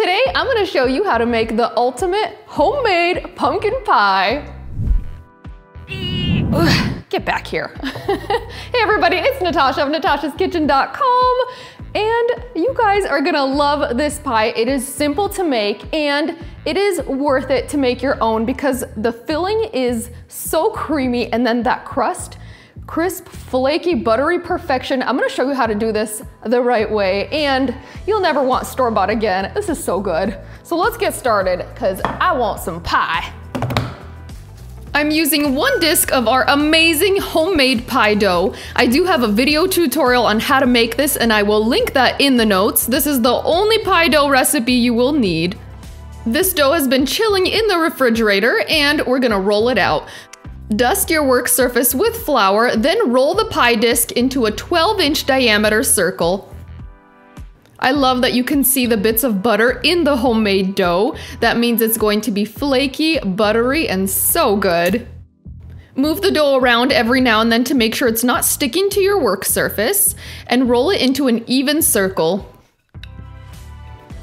Today, I'm gonna show you how to make the ultimate homemade pumpkin pie. Ugh, get back here. hey everybody, it's Natasha of natashaskitchen.com and you guys are gonna love this pie. It is simple to make and it is worth it to make your own because the filling is so creamy and then that crust crisp, flaky, buttery perfection. I'm gonna show you how to do this the right way and you'll never want store-bought again. This is so good. So let's get started because I want some pie. I'm using one disc of our amazing homemade pie dough. I do have a video tutorial on how to make this and I will link that in the notes. This is the only pie dough recipe you will need. This dough has been chilling in the refrigerator and we're gonna roll it out. Dust your work surface with flour, then roll the pie disc into a 12 inch diameter circle. I love that you can see the bits of butter in the homemade dough. That means it's going to be flaky, buttery, and so good. Move the dough around every now and then to make sure it's not sticking to your work surface, and roll it into an even circle.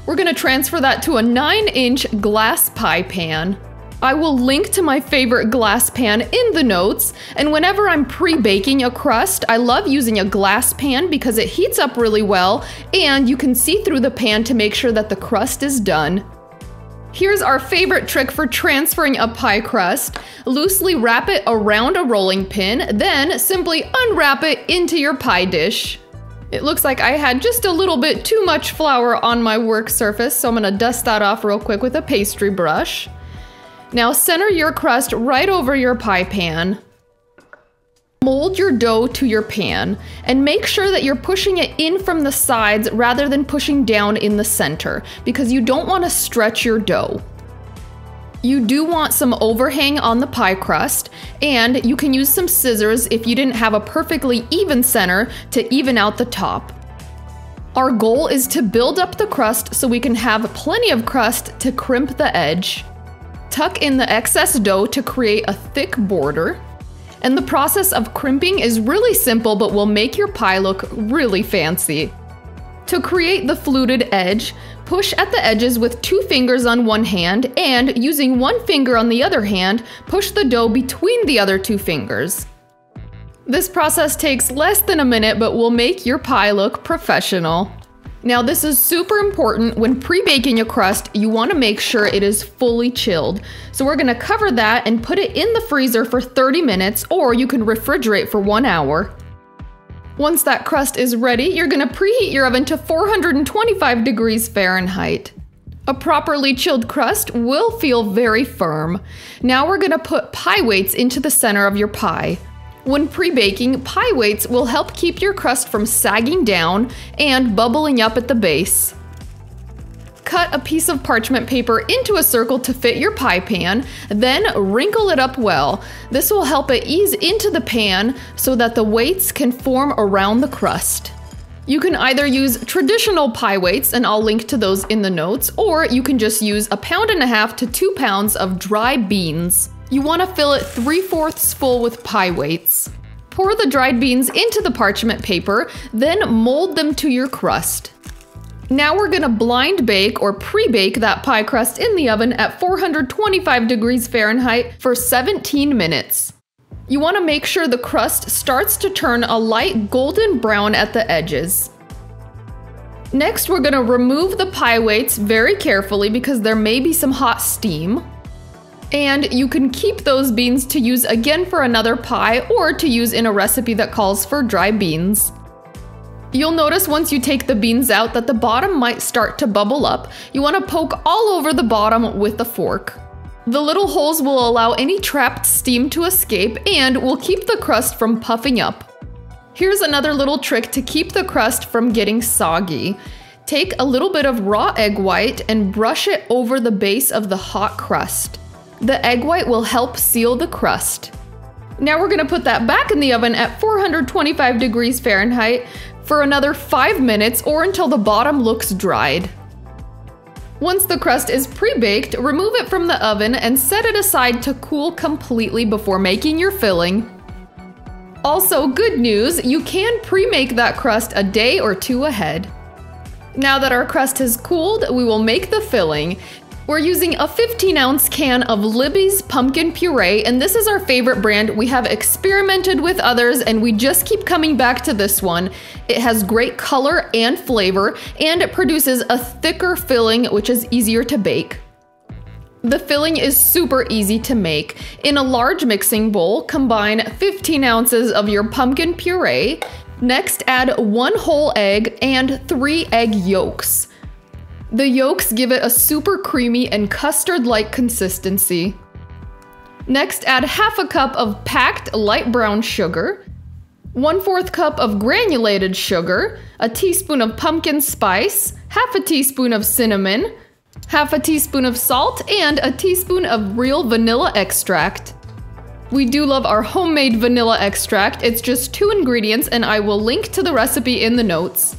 We're gonna transfer that to a 9 inch glass pie pan. I will link to my favorite glass pan in the notes, and whenever I'm pre-baking a crust, I love using a glass pan because it heats up really well, and you can see through the pan to make sure that the crust is done. Here's our favorite trick for transferring a pie crust. Loosely wrap it around a rolling pin, then simply unwrap it into your pie dish. It looks like I had just a little bit too much flour on my work surface, so I'm gonna dust that off real quick with a pastry brush. Now center your crust right over your pie pan. Mold your dough to your pan and make sure that you're pushing it in from the sides rather than pushing down in the center because you don't want to stretch your dough. You do want some overhang on the pie crust, and you can use some scissors if you didn't have a perfectly even center to even out the top. Our goal is to build up the crust so we can have plenty of crust to crimp the edge. Tuck in the excess dough to create a thick border. And the process of crimping is really simple but will make your pie look really fancy. To create the fluted edge, push at the edges with two fingers on one hand and, using one finger on the other hand, push the dough between the other two fingers. This process takes less than a minute but will make your pie look professional. Now this is super important. When pre-baking a crust, you wanna make sure it is fully chilled. So we're gonna cover that and put it in the freezer for 30 minutes, or you can refrigerate for one hour. Once that crust is ready, you're gonna preheat your oven to 425 degrees Fahrenheit. A properly chilled crust will feel very firm. Now we're gonna put pie weights into the center of your pie. When pre-baking, pie weights will help keep your crust from sagging down and bubbling up at the base. Cut a piece of parchment paper into a circle to fit your pie pan, then wrinkle it up well. This will help it ease into the pan so that the weights can form around the crust. You can either use traditional pie weights, and I'll link to those in the notes, or you can just use a pound and a half to two pounds of dry beans. You want to fill it 3 fourths full with pie weights. Pour the dried beans into the parchment paper, then mold them to your crust. Now we're gonna blind bake or pre-bake that pie crust in the oven at 425 degrees Fahrenheit for 17 minutes. You wanna make sure the crust starts to turn a light golden brown at the edges. Next, we're gonna remove the pie weights very carefully because there may be some hot steam. And you can keep those beans to use again for another pie or to use in a recipe that calls for dry beans. You'll notice once you take the beans out that the bottom might start to bubble up. You want to poke all over the bottom with a fork. The little holes will allow any trapped steam to escape and will keep the crust from puffing up. Here's another little trick to keep the crust from getting soggy. Take a little bit of raw egg white and brush it over the base of the hot crust. The egg white will help seal the crust. Now we're gonna put that back in the oven at 425 degrees Fahrenheit for another 5 minutes or until the bottom looks dried. Once the crust is pre-baked, remove it from the oven and set it aside to cool completely before making your filling. Also, good news, you can pre-make that crust a day or two ahead. Now that our crust has cooled, we will make the filling. We're using a 15 ounce can of Libby's pumpkin puree, and this is our favorite brand. We have experimented with others, and we just keep coming back to this one. It has great color and flavor, and it produces a thicker filling, which is easier to bake. The filling is super easy to make. In a large mixing bowl, combine 15 ounces of your pumpkin puree, Next, add one whole egg and three egg yolks. The yolks give it a super creamy and custard-like consistency. Next, add half a cup of packed light brown sugar, 1 4th cup of granulated sugar, a teaspoon of pumpkin spice, half a teaspoon of cinnamon, half a teaspoon of salt, and a teaspoon of real vanilla extract. We do love our homemade vanilla extract. It's just two ingredients and I will link to the recipe in the notes.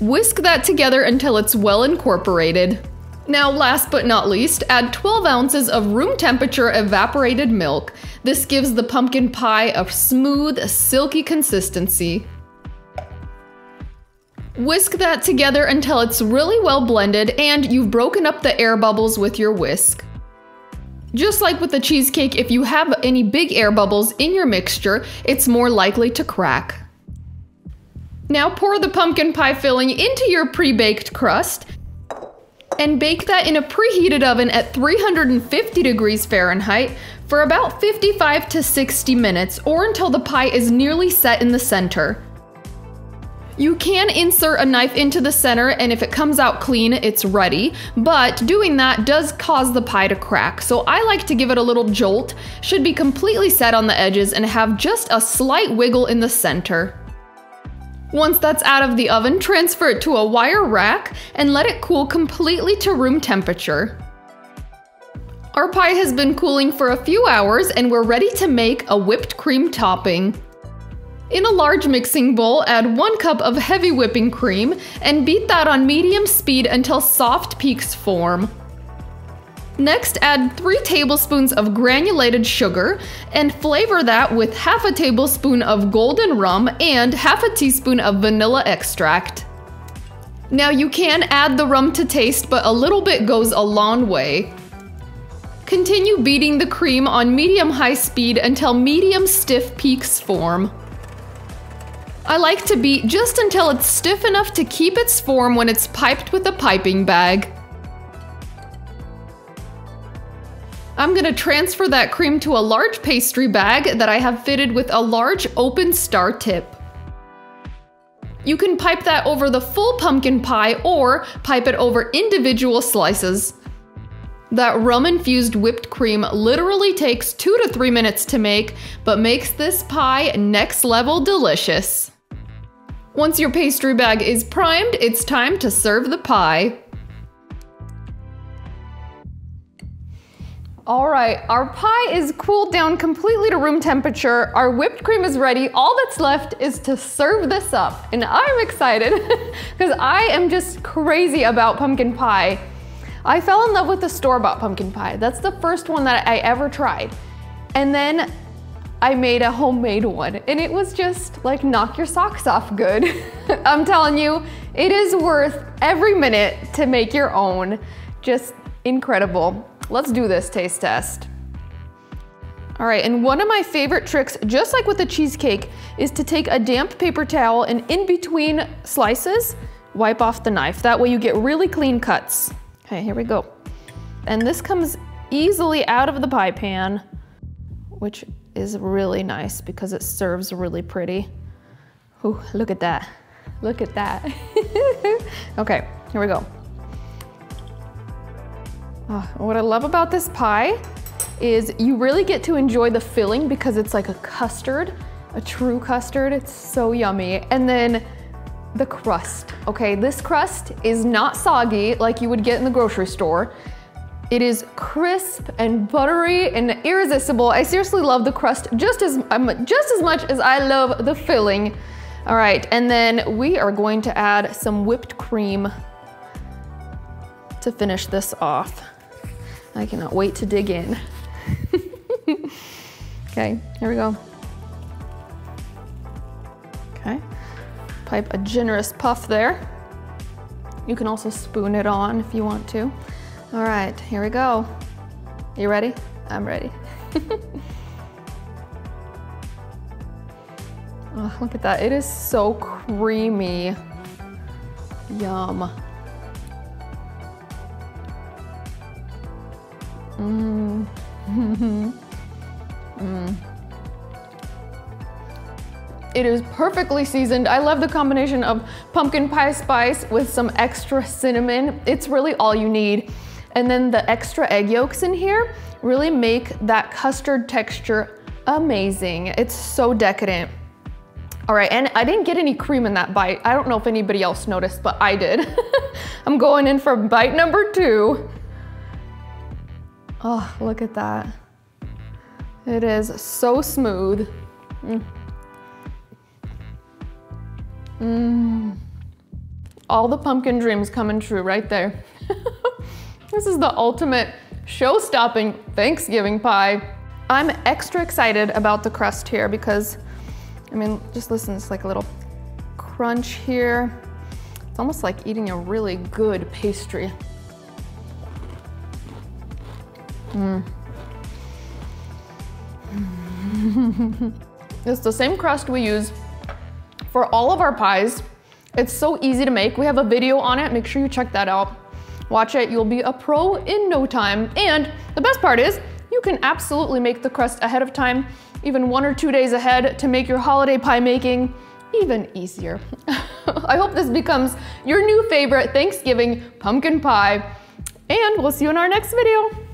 Whisk that together until it's well incorporated. Now last but not least, add 12 ounces of room temperature evaporated milk. This gives the pumpkin pie a smooth, silky consistency. Whisk that together until it's really well blended and you've broken up the air bubbles with your whisk. Just like with the cheesecake, if you have any big air bubbles in your mixture, it's more likely to crack. Now pour the pumpkin pie filling into your pre-baked crust and bake that in a preheated oven at 350 degrees Fahrenheit for about 55 to 60 minutes or until the pie is nearly set in the center. You can insert a knife into the center and if it comes out clean, it's ready, but doing that does cause the pie to crack. So I like to give it a little jolt, should be completely set on the edges and have just a slight wiggle in the center. Once that's out of the oven, transfer it to a wire rack and let it cool completely to room temperature. Our pie has been cooling for a few hours and we're ready to make a whipped cream topping. In a large mixing bowl, add 1 cup of heavy whipping cream and beat that on medium speed until soft peaks form. Next, add 3 tablespoons of granulated sugar and flavor that with half a tablespoon of golden rum and half a teaspoon of vanilla extract. Now you can add the rum to taste, but a little bit goes a long way. Continue beating the cream on medium-high speed until medium stiff peaks form. I like to beat just until it's stiff enough to keep its form when it's piped with a piping bag. I'm gonna transfer that cream to a large pastry bag that I have fitted with a large open star tip. You can pipe that over the full pumpkin pie or pipe it over individual slices. That rum infused whipped cream literally takes two to three minutes to make, but makes this pie next level delicious. Once your pastry bag is primed, it's time to serve the pie. All right, our pie is cooled down completely to room temperature. Our whipped cream is ready. All that's left is to serve this up. And I'm excited because I am just crazy about pumpkin pie. I fell in love with the store-bought pumpkin pie. That's the first one that I ever tried. And then I made a homemade one and it was just like knock your socks off good. I'm telling you, it is worth every minute to make your own. Just incredible. Let's do this taste test. All right, and one of my favorite tricks, just like with the cheesecake, is to take a damp paper towel and in between slices, wipe off the knife. That way you get really clean cuts. Okay, here we go. And this comes easily out of the pie pan, which is really nice because it serves really pretty. Ooh, look at that. Look at that. okay, here we go. Oh, what I love about this pie is you really get to enjoy the filling because it's like a custard, a true custard. It's so yummy. And then the crust, okay? This crust is not soggy like you would get in the grocery store. It is crisp and buttery and irresistible. I seriously love the crust just as, um, just as much as I love the filling. All right, and then we are going to add some whipped cream to finish this off. I cannot wait to dig in. okay, here we go. Okay, pipe a generous puff there. You can also spoon it on if you want to. All right, here we go. You ready? I'm ready. oh, look at that. It is so creamy. Yum. It is perfectly seasoned. I love the combination of pumpkin pie spice with some extra cinnamon. It's really all you need. And then the extra egg yolks in here really make that custard texture amazing. It's so decadent. All right, and I didn't get any cream in that bite. I don't know if anybody else noticed, but I did. I'm going in for bite number two. Oh, look at that. It is so smooth. Mm. Mmm. All the pumpkin dreams coming true right there. this is the ultimate show-stopping Thanksgiving pie. I'm extra excited about the crust here because, I mean, just listen, it's like a little crunch here. It's almost like eating a really good pastry. Mm. it's the same crust we use for all of our pies. It's so easy to make. We have a video on it. Make sure you check that out. Watch it. You'll be a pro in no time. And the best part is you can absolutely make the crust ahead of time, even one or two days ahead to make your holiday pie making even easier. I hope this becomes your new favorite Thanksgiving pumpkin pie. And we'll see you in our next video.